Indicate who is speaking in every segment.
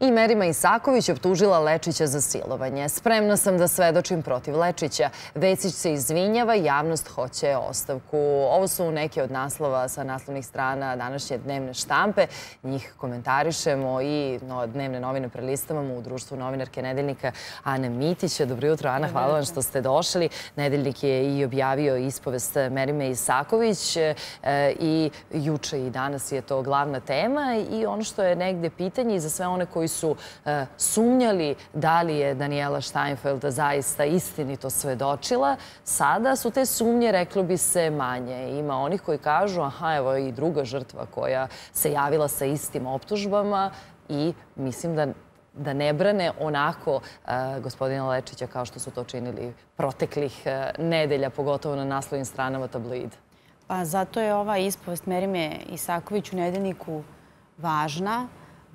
Speaker 1: I Merima Isaković optužila Lečića za silovanje. Spremna sam da svedočim protiv Lečića. Vecić se izvinjava, javnost hoće ostavku. Ovo su neke od naslova sa naslovnih strana današnje dnevne štampe. Njih komentarišemo i dnevne novine prelistavamo u društvu novinarke Nedeljnika Ane Mitića. Dobro jutro, Ana. Hvala vam što ste došli. Nedeljnik je i objavio ispovest Merime Isaković e, i juče i danas je to glavna tema. I ono što je negde pitanje za sve one koji su e, sumnjali da li je Daniela Steinfeld zaista istinito svedočila, sada su te sumnje, reklo bi se, manje. Ima onih koji kažu, aha, evo i druga žrtva koja se javila sa istim optužbama i mislim da da ne brane onako e, gospodina Lečića kao što su to činili proteklih e, nedelja, pogotovo na naslovim stranama tabloida.
Speaker 2: Pa zato je ova ispovest Merime Isaković u nedeljniku važna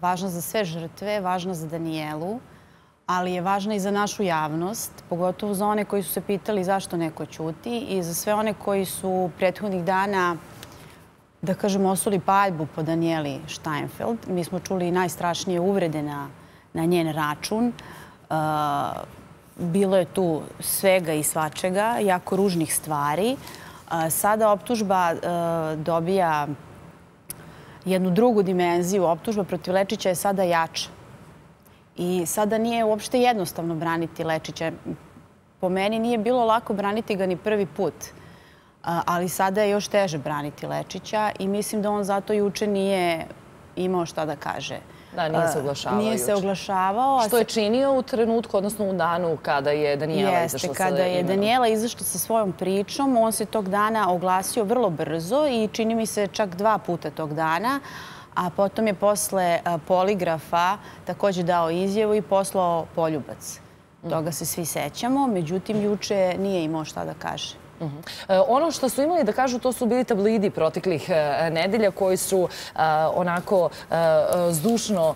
Speaker 2: važna za sve žrtve, važna za Danijelu, ali je važna i za našu javnost, pogotovo za one koji su se pitali zašto neko ćuti i za sve one koji su prethodnih dana, da kažem, osuli paljbu po Danijeli Steinfeld. Mi smo čuli najstrašnije uvrede na njen račun. Uh, bilo je tu svega i svačega, jako ružnih stvari. Uh, sada optužba uh, dobija jednu drugu dimenziju. Optužba protiv Lečića je sada jača. I sada nije uopšte jednostavno braniti Lečića. Po meni nije bilo lako braniti ga ni prvi put. Ali sada je još teže braniti Lečića i mislim da on zato juče nije imao šta da kaže.
Speaker 1: Da, nije se oglašavao
Speaker 2: Nije se oglašavao.
Speaker 1: Što je činio u trenutku, odnosno u danu kada je Danijela izašla sa
Speaker 2: imenom? Jeste, kada je Danijela izašla sa svojom pričom, on se tog dana oglasio vrlo brzo i čini mi se čak dva puta tog dana, a potom je posle poligrafa također dao izjavu i poslao poljubac. Toga se svi sećamo, međutim, juče nije imao šta da kaže.
Speaker 1: Mhm. E, ono što su imali da kažu, to su bili tablidi proteklih e, nedelja koji su e, onako zdušno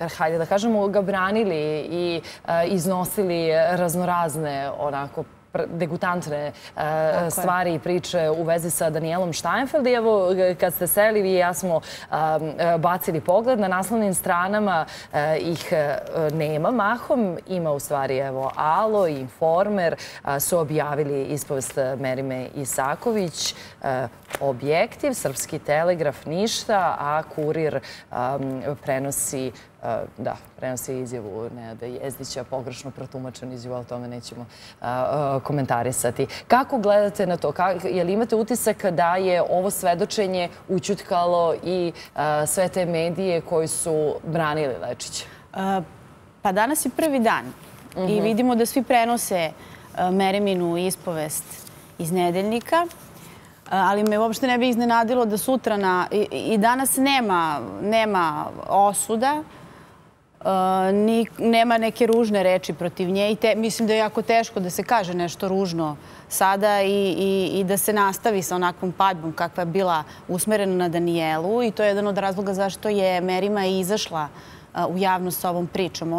Speaker 1: er, hajde da kažemo, ga branili i iznosili raznorazne onako degutantne e, stvari i priče u vezi sa Danielom Steinfeld. I evo, kad ste seli, vi i ja smo e, bacili pogled. Na naslovnim stranama e, ih nema mahom. Ima u stvari, evo, Alo i Informer su objavili ispovest Merime Isaković. Objektiv, Srpski telegraf, ništa, a Kurir prenosi da, prenosi izjavu Neada Jezdića, pogrešno protumačen izjavu, ali tome nećemo komentarisati. Kako gledate na to? Je li imate utisak da je ovo svedočenje učutkalo i sve te medije koji su branili Lečića?
Speaker 2: Pa danas je prvi dan i mhm. vidimo da svi prenose Mereminu ispovest iz nedeljnika, ali me uopšte ne bi iznenadilo da sutra i danas nema osuda, nema neke ružne reči protiv nje i mislim da je jako teško da se kaže nešto ružno sada i da se nastavi sa onakvom padbom kakva je bila usmerena na Danijelu i to je jedan od razloga zašto je Merima izašla u javnost s ovom pričom.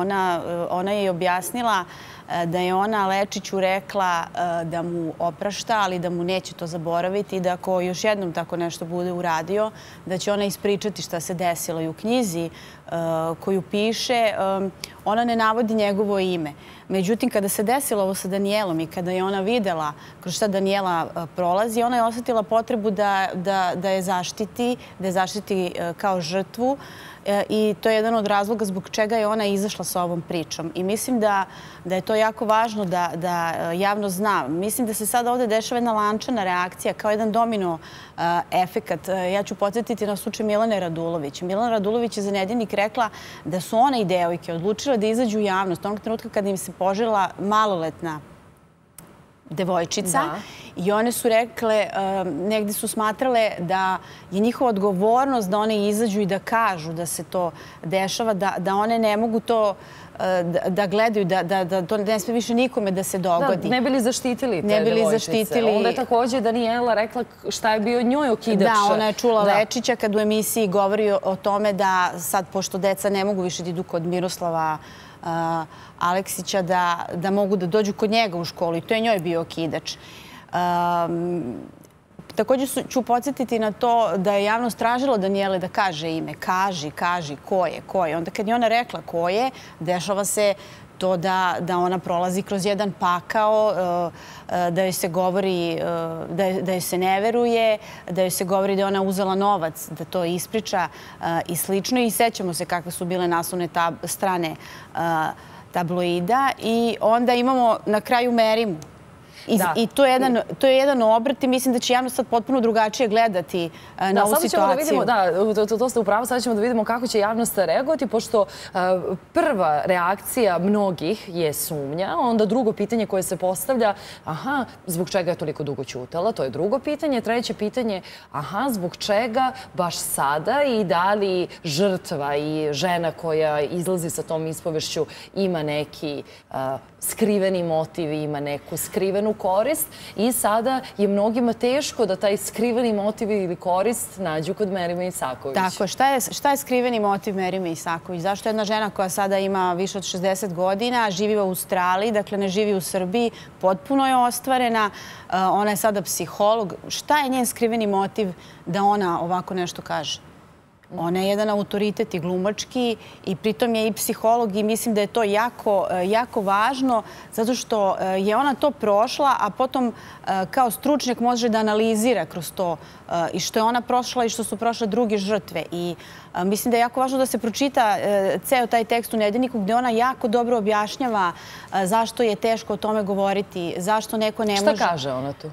Speaker 2: Ona je objasnila E, da je ona Lečiću rekla e, da mu oprašta, ali da mu neće to zaboraviti i da ako još jednom tako nešto bude uradio, da će ona ispričati šta se desilo i u knjizi e, koju piše, ona ne navodi njegovo ime. Međutim, kada se desilo ovo sa Danijelom i kada je ona videla kroz šta Danijela prolazi, ona je osjetila potrebu da je zaštiti, da je zaštiti kao žrtvu i to je jedan od razloga zbog čega je ona izašla sa ovom pričom. I mislim da je to jako važno da e, javno zna. Mislim da se sada ovdje dešava jedna lančana reakcija kao jedan domino e, efekat. Ja ću podsjetiti na slučaj Milane Radulović. Milana Radulović je za nedeljnik rekla da su ona i devojke odlučile da izađu u javnost onog trenutka kada im se požela maloletna devojčica i one su rekle, negdje su smatrale da je njihova odgovornost da one izađu i da kažu da se to dešava, da one ne mogu to da gledaju, da to ne smije više nikome da se dogodi.
Speaker 1: Ne bili zaštitili te devojčice. Onda je također Daniela rekla šta je bio njoj okidač.
Speaker 2: Da, ona je čula Lečića kad u emisiji govori o tome da sad, pošto deca ne mogu više da idu kod Miroslava Aleksića da mogu da dođu kod njega u školu i to je njoj bio okidač također ću podsjetiti na to da je javnost tražila Danijele da kaže ime. Kaži, kaži, ko je, ko je. Onda kad je ona rekla ko je, dešava se to da, da ona prolazi kroz jedan pakao, e, e, da joj se govori, e, da, da joj se ne veruje, da joj se govori da je ona uzela novac, da to ispriča i slično. I sećamo se kakve su bile naslovne strane tabloida. I onda imamo na kraju Merimu, I to je jedan to je jedan obrt i mislim da će javnost sad potpuno drugačije gledati e, na ovu situaciju.
Speaker 1: Da, to ste upravo, sad ćemo da vidimo kako će javnost reagovati, pošto e, prva reakcija mnogih je sumnja, onda drugo pitanje koje se postavlja, aha, zbog čega je toliko dugo ćutala, to je drugo pitanje. Treće pitanje, aha, zbog čega baš sada i da li žrtva i žena koja izlazi sa tom ispovešću ima neki e, skriveni motiv, ima neku skrivenu korist i sada je mnogima teško da taj skriveni motiv ili korist nađu kod Merime Isaković.
Speaker 2: Tako, šta je, šta je skriveni motiv Merime Isaković? Zašto jedna žena koja sada ima više od 60 godina, živi u Australiji, dakle ne živi u Srbiji, potpuno je ostvarena, eh, ona je sada psiholog. Šta je njen skriveni motiv da ona ovako nešto kaže? Ona je jedan autoritet i glumački i pritom je i psiholog i mislim da je to jako, e, jako važno zato što e, je ona to prošla, a potom e, kao stručnjak može da analizira kroz to i što je ona prošla i što su prošle druge žrtve. I mislim da je jako važno da se pročita ceo taj tekst u Nedeljniku gde ona jako dobro objašnjava zašto je teško o tome govoriti, zašto neko ne može...
Speaker 1: Šta kaže ona tu?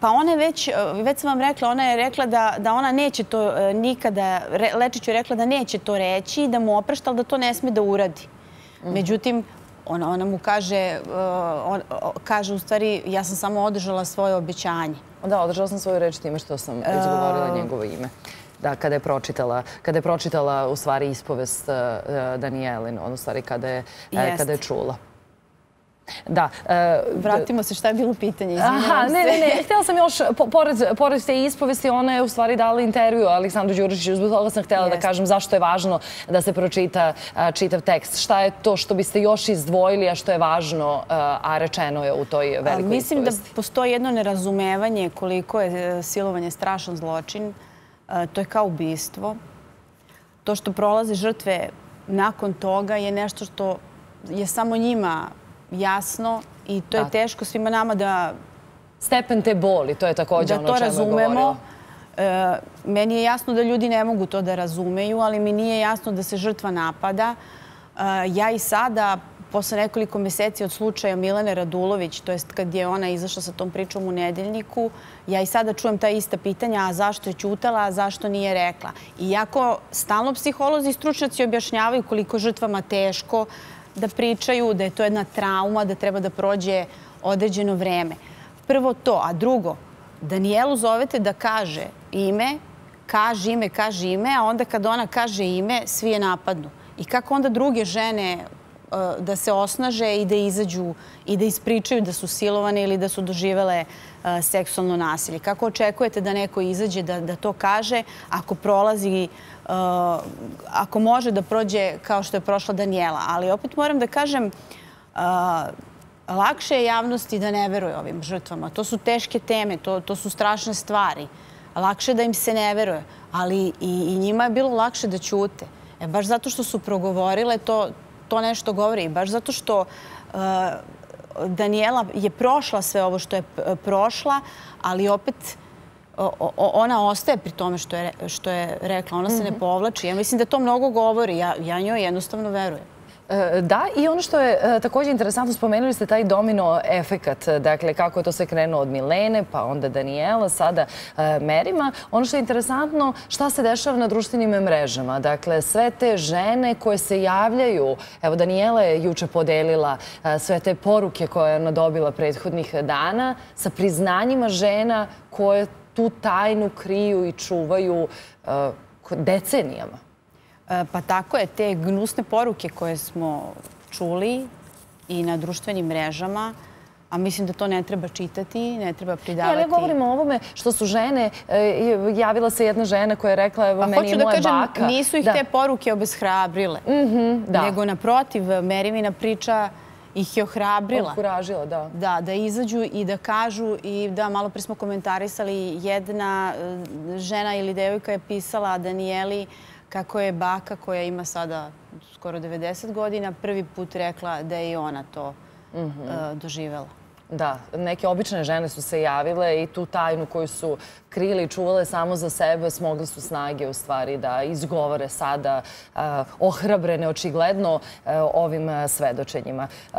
Speaker 2: Pa ona je već, već sam vam rekla, ona je rekla da, da ona neće to nikada, Lečić je rekla da neće to reći, da mu oprašta, ali da to ne sme da uradi. Međutim, ona, ona mu kaže, on, kaže u stvari, ja sam samo održala svoje obećanje.
Speaker 1: Da, održala sam svoju reč time što sam izgovorila njegovo ime. Da, kada je pročitala, kada je pročitala u stvari ispovest Danijelin, ono stvari kada je, kada je čula.
Speaker 2: Da. E, Vratimo se šta je bilo pitanje. Aha,
Speaker 1: ne, ne, ne. Htjela sam još, pored te ispovesti, ona je u stvari dala intervju Aleksandru Đurišiću. Zbog toga sam htjela da kažem zašto je važno da se pročita čitav tekst. Šta je to što biste još izdvojili, a što je važno, a rečeno je u toj velikoj ispovesti?
Speaker 2: Mislim da postoji jedno nerazumevanje koliko je e, silovanje strašan zločin. E, to je kao ubistvo. To što prolaze žrtve nakon toga je nešto što je samo njima jasno i to je teško svima nama da...
Speaker 1: Stepen te boli, to je također ono o čemu je govorio.
Speaker 2: E, meni je jasno da ljudi ne mogu to da razumeju, ali mi nije jasno da se žrtva napada. E, ja i sada, posle nekoliko meseci od slučaja Milene Radulović, to jest kad je ona izašla sa tom pričom u nedeljniku, ja i sada čujem ta ista pitanja, a zašto je čutala, a zašto nije rekla. Iako stalno psiholozi i stručnjaci objašnjavaju koliko žrtvama teško, da pričaju da je to jedna trauma, da treba da prođe određeno vreme. Prvo to, a drugo, Danijelu zovete da kaže ime, kaže ime, kaže ime, a onda kad ona kaže ime, svi je napadnu. I kako onda druge žene e, da se osnaže i da izađu i da ispričaju da su silovane ili da su doživele uh, E, seksualno nasilje? Kako očekujete da neko izađe da to kaže ako prolazi Uh, ako može da prođe kao što je prošla Danijela. Ali opet moram da kažem, uh, lakše je javnosti da ne veruje ovim žrtvama. To su teške teme, to su strašne stvari. Lakše da im se ne veruje, ali i njima je bilo lakše da ćute. E, baš zato što su progovorile, to nešto govori. Baš zato što uh, Danijela je prošla sve ovo što je prošla, ali opet ona ostaje pri tome što je rekla. Ona se ne mhm. povlači. Ja mislim da to mnogo govori. Ja njoj jednostavno verujem.
Speaker 1: E, da, i ono što je e, također interesantno, spomenuli ste taj domino efekat, e, dakle kako je to sve krenuo od Milene, pa onda Daniela, sada Merima. Ono što je interesantno, šta se dešava na društvenim mrežama. Dakle, sve te žene koje se javljaju, evo Daniela je juče podelila sve te poruke koje je ona dobila prethodnih dana sa priznanjima žena koje tu tajnu kriju i čuvaju decenijama.
Speaker 2: E, pa tako je, te gnusne poruke koje smo čuli i na društvenim mrežama, a mislim da to ne treba čitati, ne treba pridavati. Ja
Speaker 1: govorimo o ovome što su žene, e, javila se jedna žena koja je rekla, evo, meni je moja baka. Hoću da kažem,
Speaker 2: nisu ih te poruke obeshrabrile, mhm, nego naprotiv, Merivina priča ih je ohrabrila.
Speaker 1: Okuražila, da.
Speaker 2: Da, da izađu i da kažu i da, malo pre smo komentarisali, jedna žena ili devojka je pisala Danijeli kako je baka koja ima sada skoro 90 godina prvi put rekla da je i ona to mhm. doživela.
Speaker 1: Da, neke obične žene su se javile i tu tajnu koju su krili i čuvale samo za sebe, smogli su snage u stvari da izgovore sada ohrabrene očigledno e, ovim e, svedočenjima. E,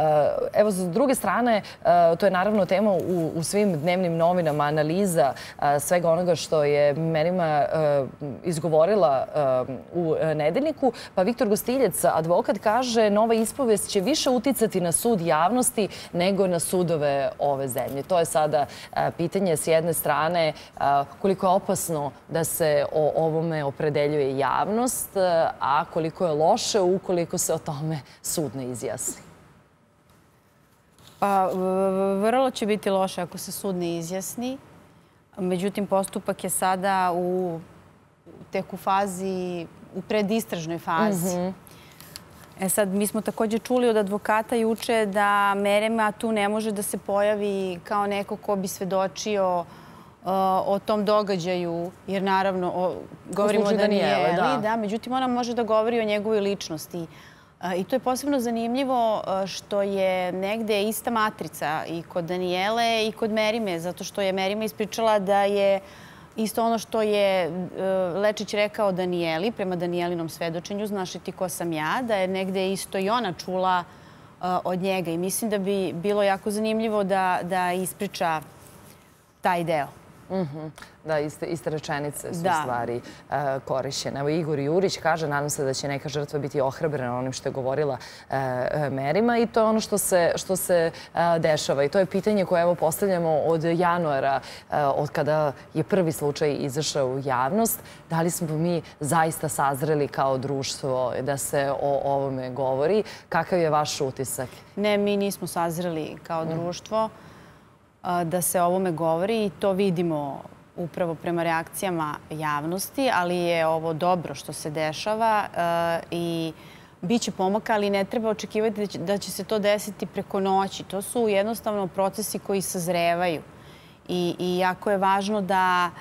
Speaker 1: evo, s druge strane, to je naravno tema u svim dnevnim novinama, analiza svega onoga što je menima izgovorila u nedeljniku. Pa Viktor Gostiljec, advokat, kaže nova ispovest će više uticati na sud javnosti nego na sudove ove zemlje. To je sada pitanje s jedne strane koliko je opasno da se o ovome opredeljuje javnost, a koliko je loše ukoliko se o tome sud ne izjasni?
Speaker 2: Pa, vrlo će biti loše ako se sud ne izjasni. Međutim, postupak je sada u tek u fazi, u predistražnoj fazi. Mhm. E sad, mi smo također čuli od advokata juče da Merema tu ne može da se pojavi kao neko ko bi svedočio o tom događaju, jer naravno govorimo o Danijeli, da. Međutim, ona može da govori o njegovoj ličnosti. I to je posebno zanimljivo što je negde ista matrica i kod Danijele i kod Merime, zato što je Merima ispričala da je isto ono što je e, Lečić rekao Danijeli, prema Danijelinom svedočenju, znaš i ti ko sam ja, da je negde isto i ona čula e, od njega. I mislim da bi bilo jako zanimljivo da ispriča taj deo.
Speaker 1: Mhm. Da, iste rečenice su stvari e, korišćene. Evo, Igor Jurić kaže, nadam se da će neka žrtva biti ohrabrena onim što je govorila e, e, Merima i to je ono što se dešava. I to je pitanje koje evo postavljamo od januara, od kada je prvi slučaj izašao u javnost. Da li smo mi zaista sazreli kao društvo da se o ovome govori? Kakav je vaš utisak?
Speaker 2: Ne, mi nismo sazreli kao mhm. društvo da se o ovome govori i to vidimo upravo prema reakcijama javnosti, ali je ovo dobro što se dešava i biće pomaka, ali ne treba očekivati da će se to desiti preko noći. To su jednostavno procesi koji sazrevaju i jako je važno da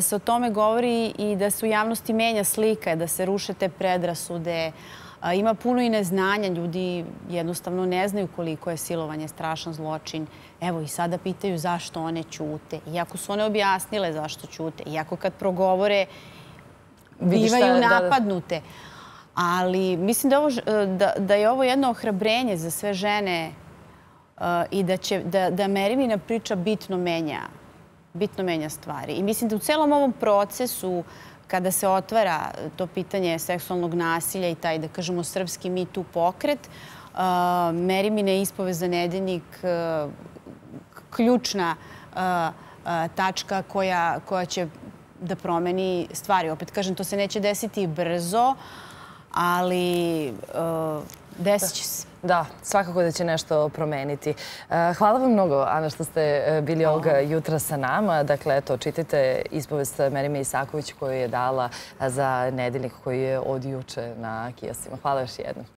Speaker 2: se o tome govori i da se u javnosti menja slika, da se ruše te predrasude, Ima puno i neznanja. Ljudi jednostavno ne znaju koliko je silovanje strašan zločin. Evo i sada pitaju zašto one ćute. Iako su one objasnile zašto ćute. Iako kad progovore bivaju napadnute. Ali mislim da je ovo jedno ohrabrenje za sve žene i da Merimina priča bitno menja stvari. I mislim da u celom ovom procesu kada se otvara to pitanje seksualnog nasilja i taj, da kažemo, srpski mi tu pokret, uh, Merimine ispove za nedeljnik uh, ključna uh, uh, tačka koja će da promeni stvari. Opet kažem, to se neće desiti brzo, ali uh, desit će se.
Speaker 1: Da, svakako da će nešto promeniti. E, hvala vam mnogo, Ana, što ste e, bili ovoga jutra sa nama. Dakle, eto, čitajte ispovest Merime Isaković koju je dala za nedeljnik koji je od juče na kijasima. Hvala još jednom.